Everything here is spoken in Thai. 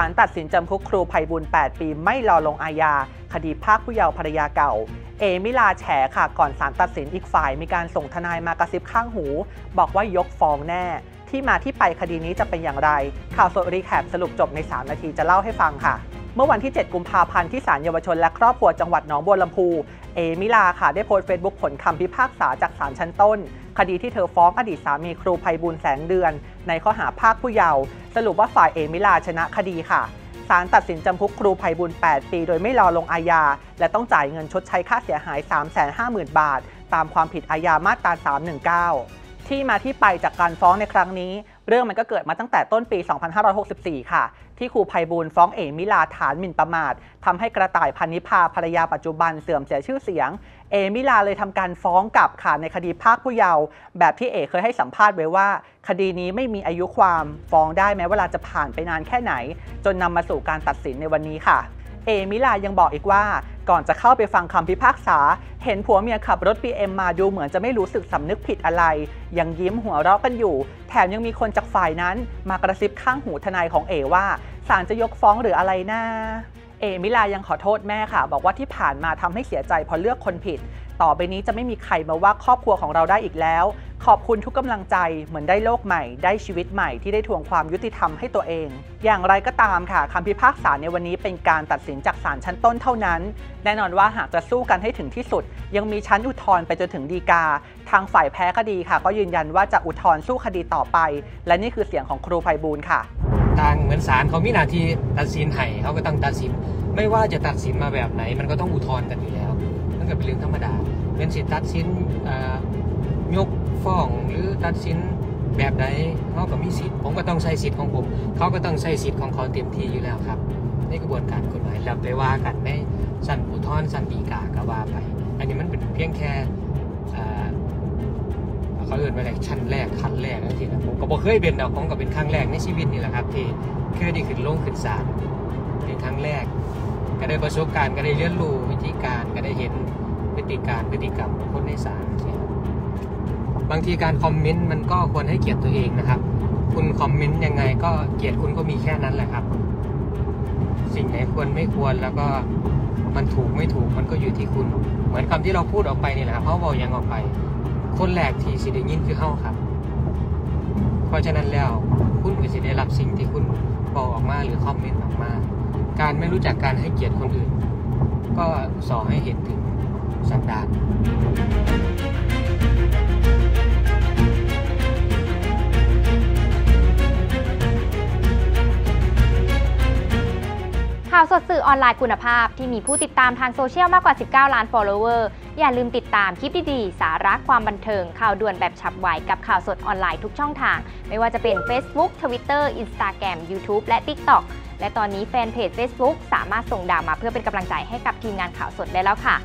การตัดสินจำคุกครูไพบูลย์ 8 ปีไม่รอลงอาญา คดีพรากผู้เยาว์ภรรยาเก่า เอ๋ มิราแฉค่ะ ก่อนศาลตัดสินอีกฝ่ายมีการส่งทนายมากระซิบข้างหู บอกว่ายกฟ้องแน่ ที่มาที่ไปคดีนี้จะเป็นอย่างไร ข่าวสด recap สรุปจบใน 3 นาทีจะเล่าให้ฟังค่ะ เมื่อวันที่ 7 กุมภาพันธ์ที่ศาลเยาวชนและครอบครัวจังหวัดหนองบัวลำภู เอ๋ มิราค่ะได้โพสต์เฟซบุ๊กผลคำพิพากษาจากศาลชั้นต้น คดีที่เธอฟ้องอดีตสามีครูไพบูลย์ แสงเดือน ในข้อหาภาคผู้เยาว์สรุปว่าฝ่ายเอมิลาชนะคดีค่ะศาลตัดสินจำคุกครูภัยบุญ 8 ปี โดยไม่รอลงอาญา และต้องจ่ายเงินชดใช้ค่าเสียหาย 350,000 บาท ตามความผิดอาญามาตรา 319 ที่มาที่ไปจากการฟ้องในครั้งนี้ เรื่องมันก็เกิดมาตั้งแต่ต้นปี 2564 ค่ะ ที่ครูภัยบูลย์ฟ้องเอมิลาฐานหมิ่นประมาททำให้กระต่ายพันนิพาภรรยาปัจจุบันเสื่อมเสียชื่อเสียง เอมิลาเลยทำการฟ้องกลับค่ะในคดีภาคผู้เยาว์แบบที่เอเคยให้สัมภาษณ์ไว้ว่า คดีนี้ไม่มีอายุความฟ้องได้แม้เวลาจะผ่านไปนานแค่ไหน จนนำมาสู่การตัดสินในวันนี้ค่ะ เอมิลายังบอกอีกว่า ก่อนจะเข้าไปฟังคำพิพากษา เห็นผัวเมียขับรถ BM มาดูเหมือนจะไม่รู้สึกสำนึกผิดอะไร ยังยิ้มหัวเราะกันอยู่ แถมยังมีคนจากฝ่ายนั้น มากระซิบข้างหูทนายของเอว่าศาลจะยกฟ้องหรืออะไรนะเอมิลายังขอโทษแม่ค่ะ บอกว่าที่ผ่านมาทำให้เสียใจเพราะเลือกคนผิด ต่อไปนี้จะไม่มีใครมาว่าครอบครัวของเราได้อีกแล้ว ขอบคุณทุกกำลังใจเหมือนได้โลกใหม่ ได้ชีวิตใหม่ที่ได้ทวงความยุติธรรมให้ตัวเอง อย่างไรก็ตามค่ะคำพิพากษาในวันนี้เป็นการตัดสินจากศาลชั้นต้นเท่านั้น แน่นอนว่าหากจะสู้กันให้ถึงที่สุด ยังมีชั้นอุทธรณ์ไปจนถึงฎีกา ทางฝ่ายแพ้คดีค่ะ ก็ยืนยันว่าจะอุทธรณ์สู้คดีต่อไป และนี่คือเสียงของครูไพบูลค่ะ ทางเหมือนศาลเขามีหน้าที่ตัดสินให้เขาก็ต้องตัดสิน ไม่ว่าจะตัดสินมาแบบไหน มันก็ต้องอุทธรณ์กันอยู่แล้วนั่นก็เป็นเรื่องธรรมดาเป็นสิทธิตัดสินยกฟ้องหรือตัดสินแบบใดเขาก็มีสิทธิ์ผมก็ต้องใช้สิทธิ์ของผมเขาก็ต้องใช้สิทธิ์ของเขาเต็มที่อยู่แล้วครับ ในกระบวนการกฎหมายแล้วไปว่ากันในสั้นอุทธรณ์สั้นฎีกาก็ว่าไป อันนี้มันเป็นเพียงแค่ เขาเอินไปเลยชั้นแรกขั้นแรกนั่นสินะผมก็บอกเคยเป็นดอกผมก็เป็นครั้งแรกในชีวิตนี่แหละครับที่เคยได้ขึ้นลงขึ้นศาลเป็นครั้งแรก ก็ได้ประสบการณ์ก็ได้เรียนรู้วิธีการก็ได้เห็นพฤติการพฤติกรรมของคนในศาลเนี่ยบางทีการคอมเมนต์มันก็ควรให้เกียรติตัวเองนะครับ คุณคอมเมนต์ยังไงก็เกียรติคุณก็มีแค่นั้นแหละครับ สิ่งไหนควรไม่ควรแล้วก็มันถูกไม่ถูกมันก็อยู่ที่คุณ เหมือนคำที่เราพูดออกไปนี่แหละครับเขาบอกยังออกไป คนแรกที่สิได้ยินคือเฮาครับ เพราะฉะนั้นแล้วคุณก็สิได้รับสิ่งที่คุณบอกออกมาหรือคอมเมนต์ออกมา การไม่รู้จักการให้เกียรติคนอื่น ก็สอให้เห็นถึงสันดาน ข่าวสดสื่อออนไลน์คุณภาพที่มีผู้ติดตามทางโซเชียลมากกว่า 19 ล้าน follower อย่าลืมติดตามคลิปดีๆ สาระความบันเทิง ข่าวด่วนแบบฉับไวกับข่าวสดออนไลน์ทุกช่องทาง ไม่ว่าจะเป็น Facebook Twitter Instagram YouTube และ TikTok และตอนนี้แฟนเพจ Facebook สามารถส่งดาวมาเพื่อเป็นกำลังใจให้กับทีมงานข่าวสดได้แล้วค่ะ